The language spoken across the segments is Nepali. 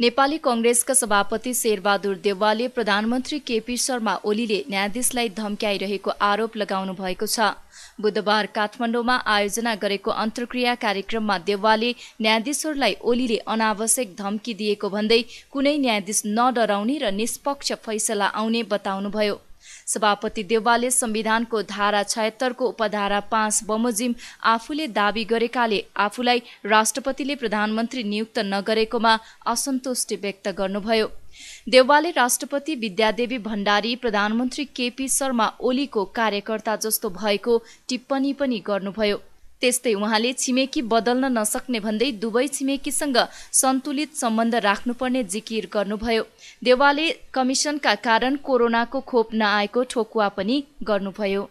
नेपाली कङ्ग्रेसका सभापति शेरबहादुर देवालले प्रधानमन्त्री केपी शर्मा ओलीले न्यायाधीशलाई धम्क्याइरहेको आरोप लगाउनु भएको छ। बुधबार काठमाडौँमा आयोजना गरेको अन्तर्क्रिया कार्यक्रममा देवालले न्यायाधीशहरूलाई ओलीले अनावश्यक धम्की दिएको भन्दै कुनै न्यायाधीश नडराउने र निष्पक्ष फैसला आउने बताउनुभयो। सभापति देवालले संविधानको धारा छयत्तरको उपधारा पाँच बमोजिम आफूले दावी गरेकाले आफूलाई राष्ट्रपतिले प्रधानमन्त्री नियुक्त नगरेकोमा असन्तुष्टि व्यक्त गर्नुभयो। देवालले राष्ट्रपति विद्यादेवी भण्डारी प्रधानमन्त्री केपी शर्मा ओलीको कार्यकर्ता जस्तो भएको टिप्पणी पनि गर्नुभयो। त्यस्तै उहाँले छिमेकी बदल्न नसक्ने भन्दै दुवै छिमेकीसँग सन्तुलित सम्बन्ध राख्नुपर्ने जिकिर गर्नुभयो। देवालले कमिसनका कारण कोरोनाको खोप नआएको ठोकुवा पनि गर्नुभयो।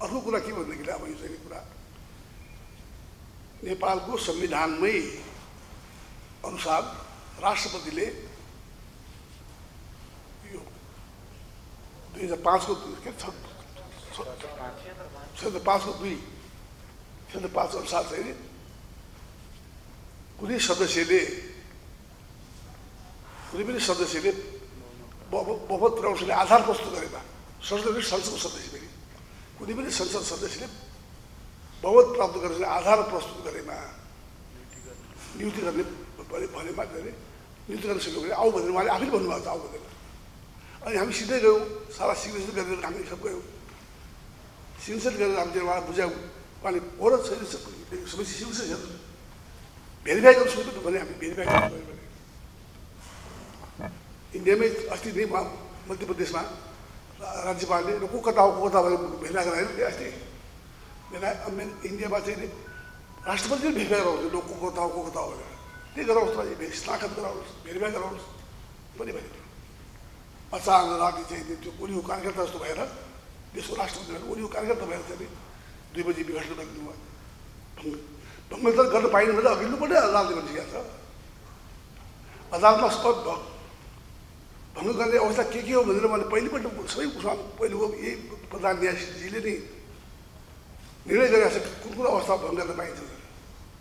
अर्को कुरा के भन्दाखेरि अब यो चाहिँ कुरा नेपालको संविधानमै अनुसार राष्ट्रपतिले यो दुई हजार पाँचको के छ? पाँचको दुई क्षेत्र पाँच अनुसार चाहिँ कुनै सदस्यले कुनै पनि सदस्यले बहुमत पुऱ्याउँछले आधार प्रस्तुत गरेमा? संसद संसदको सदस्य पनि। कुनै पनि संसद सदस्यले बहुमत प्राप्त गरेर आधार प्रस्तुत गरेमा नियुक्ति गर्ने भनेमा के नियुक्ति गर्न सक्यो भने आऊ भनेर उहाँले आफैले भन्नुभएको छ आऊ भनेर अनि हामी सिधै गयौँ सारा सिग्नेचर गरेर हामी सब गयौँ सिग्नेचर गरेर हामीले उहाँलाई बुझायौँ उहाँले हो र छैन सबै सिग्नेचर छ भेरिफाई गर्नु सक्नु भने हामी भेरिफाई गर्नु भने इन्डियामै अस्ति नै मध्य प्रदेशमा राज्यपालले को कता हो को कता भनेर भेरिफाई गरायो अस्ति इन्डियामा चाहिँ नि राष्ट्रपतिले भेरिफाई गराउँछ लोक कता कता हो भनेर त्यही गराउनुहोस् भेरिफाई गराउनुहोस् पनि भने अचानक राति चाहिँ त्यो उनीहरू कार्यकर्ता जस्तो भएर देशको राष्ट्रपति भएर उनीहरू कार्यकर्ता भएर चाहिँ दुई बजी विघटन गरिदिनु भयो ढङ्ग त गर्न पाइनु भने अघिल्लो पनि अदालतले भनिसकेको छ अदालतमा स्पष्ट भङ्ग गर्ने अवस्था के के हो भनेर मैले पहिलोपल्ट सबै पहिलो यही प्रधान न्यायाधीशजीले नै निर्णय छ अवस्था भङ्ग गर्न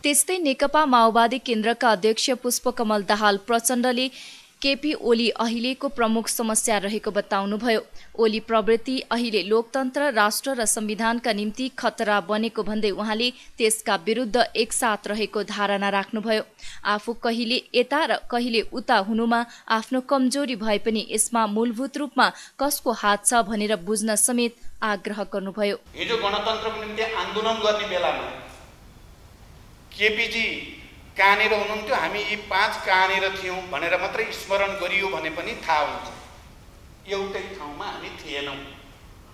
त्यस्तै नेकपा माओवादी केन्द्रका अध्यक्ष पुष्पकमल दाहाल प्रचण्डले केपी ओली अहिलेको प्रमुख समस्या रहेको बताउनुभयो। ओली प्रवृत्ति अहिले लोकतन्त्र राष्ट्र र संविधानका निम्ति खतरा बनेको भन्दै उहाँले त्यसका विरुद्ध एकसाथ रहेको धारणा राख्नुभयो। आफू कहिले यता र कहिले उता हुनुमा आफ्नो कमजोरी भए पनि यसमा मूलभूत रूपमा कसको हात छ भनेर बुझ्न समेत आग्रह गर्नुभयो। हिजो गणतन्त्रको निम्ति आन्दोलन गर्ने बेलामा केपीजी कहाँनिर हुनुहुन्थ्यो? हामी यी पाँच कहाँनिर थियौँ भनेर मात्रै स्मरण गरियो भने पनि थाहा हुन्छ। एउटै ठाउँमा हामी थिएनौँ।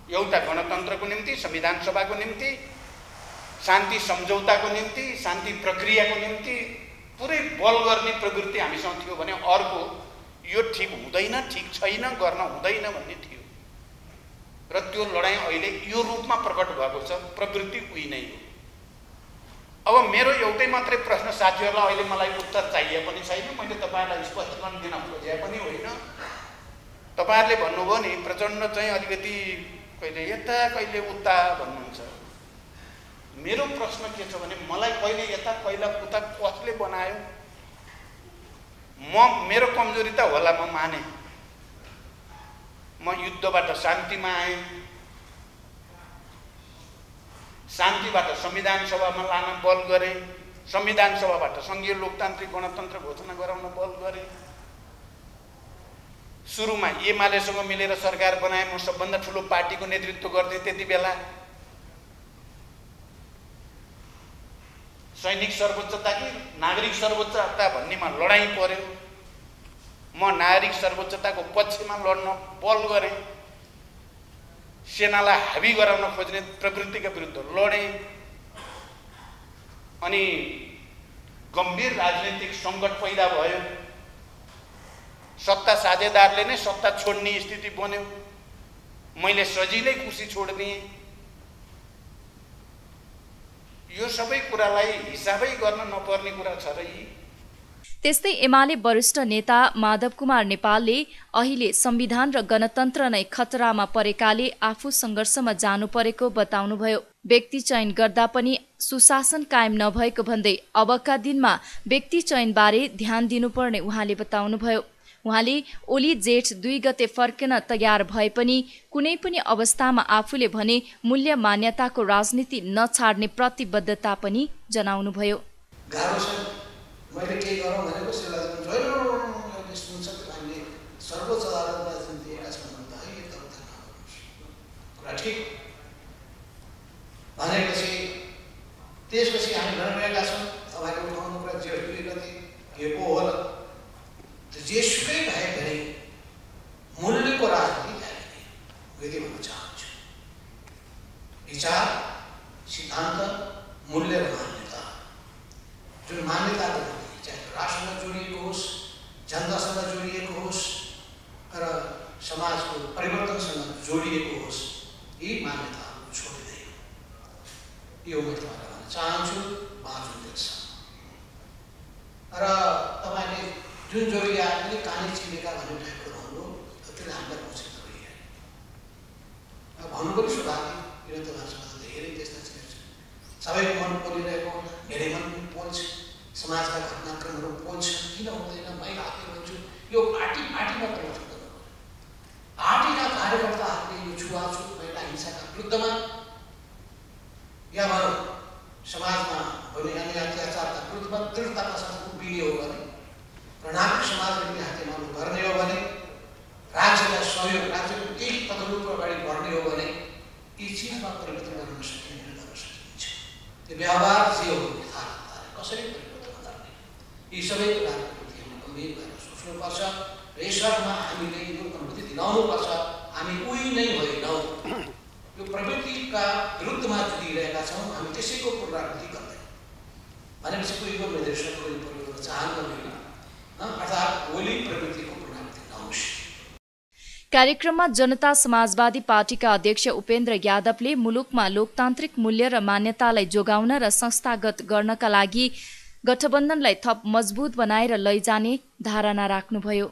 एउटा गणतन्त्रको निम्ति संविधान सभाको निम्ति शान्ति सम्झौताको निम्ति शान्ति प्रक्रियाको निम्ति पुरै बल गर्ने प्रवृत्ति हामीसँग थियो भने अर्को यो ठिक हुँदैन ठिक छैन गर्न हुँदैन भन्ने थियो। र त्यो लडाइँ अहिले यो रूपमा प्रकट भएको छ। प्रवृत्ति उही नै हो। अब मेरो एउटै मात्रै प्रश्न साथीहरूलाई अहिले मलाई उत्तर चाहिए पनि छैन। मैले तपाईँहरूलाई स्पष्टीकरण दिन खोजे पनि होइन। तपाईँहरूले भन्नुभयो नि प्रचण्ड चाहिँ अलिकति कहिले यता कहिले उता भन्नुहुन्छ। मेरो प्रश्न के छ भने मलाई कहिले यता कहिले उता कसले बनायो? म मेरो कमजोरी त होला म माने। म युद्धबाट शान्तिमा आएँ। शान्तिबाट संविधान सभामा लान बल गरे संविधान सभाबाट सङ्घीय लोकतान्त्रिक गणतन्त्र घोषणा गराउन बल गरे। सुरुमा एमालेसँग मिलेर सरकार बनाए म सबभन्दा ठुलो पार्टीको नेतृत्व गर्थेँ त्यति बेला सैनिक सर्वोच्चता कि नागरिक सर्वोच्चता भन्नेमा लडाइँ पर्यो। म नागरिक सर्वोच्चताको पक्षमा लड्न बल गरेँ। सेनालाई हाबी गराउन खोज्ने प्रवृत्तिका विरुद्ध लडे। अनि गम्भीर राजनैतिक सङ्कट पैदा भयो। सत्ता साझेदारले नै सत्ता छोड्ने स्थिति बन्यो। मैले सजिलै खुसी छोडिदिएँ यो सबै कुरालाई हिसाबै गर्न नपर्ने कुरा छ र यी त्यस्तै एमाले वरिष्ठ नेता माधव कुमार नेपालले अहिले संविधान र गणतन्त्र नै खतरामा परेकाले आफू सङ्घर्षमा जानु परेको बताउनुभयो। व्यक्ति चयन गर्दा पनि सुशासन कायम नभएको भन्दै अबका दिनमा व्यक्ति चयनबारे ध्यान दिनुपर्ने उहाँले बताउनुभयो। उहाँले ओली जेठ दुई गते फर्किन तयार भए पनि कुनै पनि अवस्थामा आफूले भने मूल्य मान्यताको राजनीति नछाड्ने प्रतिबद्धता पनि जनाउनुभयो। मैले केही गरौँ भनेको शिलाजीले होइन सुन्छ हामीले सर्वोच्च अदालतमा जुन दिएका छौँ भने त है। यता उता नगर्नुहोस् कुरा ठिक भनेपछि त्यसपछि हामी भनिरहेका छौँ तपाईँले उठाउनु कुरा दुई गति के पो होला त्यो जेसुकै भए पनि मूल्यको राजनीति जाने यति भन्न चाहन्छु विचार सिद्धान्त मूल्य मान्यता जुन मान्यताको राष्ट्रसँग जोडिएको होस् जनतासँग जोडिएको होस् र समाजको परिवर्तनसँग जोडिएको होस् यी मान्यताहरू छोडिँदैन यो म तपाईँलाई भन्न चाहन्छु बाँच्नु देख्छ र तपाईँले जुन जोडी आएकोले काने चिनेका भन्ने टाइपको रहनु त्यसले हामीलाई पछित गरिहाल्यो भन्नु पनि स्वाभाविक किन तपाईँहरूसँग धेरै त्यस्ता चिज सबैको मन परिरहेको धेरै मन पनि पोल्छ समाजका घटनाक्रमहरू पोल्छ किन हुँदैन? मैले आफै भन्छु यो पार्टी पार्टीमा परिवर्तन पार्टीका कार्यकर्ताहरूले यो छुवाछुत महिला हिंसाका विरुद्धमा या भनौँ समाजमा भइरहने अत्याचारका विरुद्धमा दृढताका साथ उभिने हो भने प्रणामिक समाजले हातेमालो गर्ने हो भने राज्यलाई सहयोग राज्यको केही कदम अगाडि बढ्ने हो भने यी चिजमा परिवर्तन गर्न सकिने गर्न सकिन्छ। त्यो व्यवहार कसरी यी सबै कुराहरूको प्रति हामी गम्भीर भएर सोच्नुपर्छ र यसमा हामीले यो अनुभूति दिलाउनुपर्छ हामी उही नै होइनौँ यो प्रवृत्तिका विरुद्धमा जुटिरहेका छौँ। हामी त्यसैको पुनरावृत्ति गर्दैन। भनेपछि कोहीको निर्देशन कोही परिवर्तन चाहन्न अर्थात् भोलि प्रवृत्तिको पुनरावृत्ति नहोस्। कार्यक्रममा जनता समाजवादी पार्टीका अध्यक्ष उपेन्द्र यादवले मुलुकमा लोकतान्त्रिक मूल्य र मान्यतालाई जोगाउन र संस्थागत गर्नका लागि गठबन्धनलाई थप मजबुत बनाएर लैजाने धारणा राख्नुभयो।